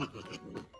ハハハハ。